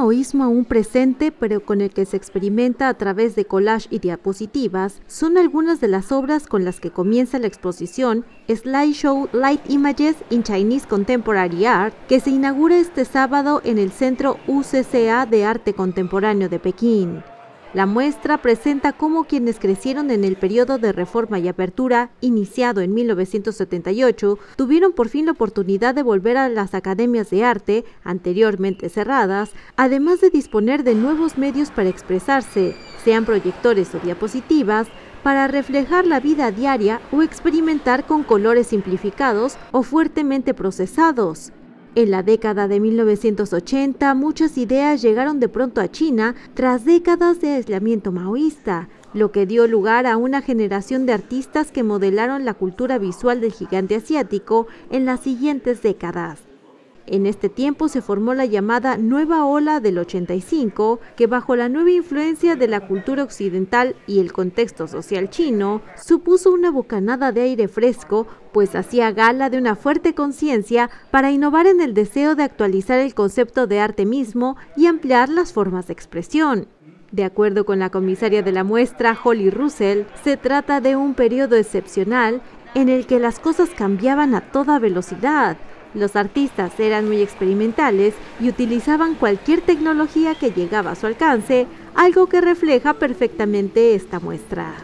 aún presente, pero con el que se experimenta a través de collage y diapositivas, son algunas de las obras con las que comienza la exposición Slideshow Light Images in Chinese Contemporary Art, que se inaugura este sábado en el Centro UCCA de Arte Contemporáneo de Pekín. La muestra presenta cómo quienes crecieron en el periodo de reforma y apertura, iniciado en 1978, tuvieron por fin la oportunidad de volver a las academias de arte, anteriormente cerradas, además de disponer de nuevos medios para expresarse, sean proyectores o diapositivas, para reflejar la vida diaria o experimentar con colores simplificados o fuertemente procesados. En la década de 1980, muchas ideas llegaron de pronto a China tras décadas de aislamiento maoísta, lo que dio lugar a una generación de artistas que modelaron la cultura visual del gigante asiático en las siguientes décadas. En este tiempo se formó la llamada Nueva Ola del 85, que bajo la nueva influencia de la cultura occidental y el contexto social chino, supuso una bocanada de aire fresco, pues hacía gala de una fuerte conciencia para innovar en el deseo de actualizar el concepto de arte mismo y ampliar las formas de expresión. De acuerdo con la comisaria de la muestra, Holly Russell, se trata de un periodo excepcional en el que las cosas cambiaban a toda velocidad, los artistas eran muy experimentales y utilizaban cualquier tecnología que llegaba a su alcance, algo que refleja perfectamente esta muestra.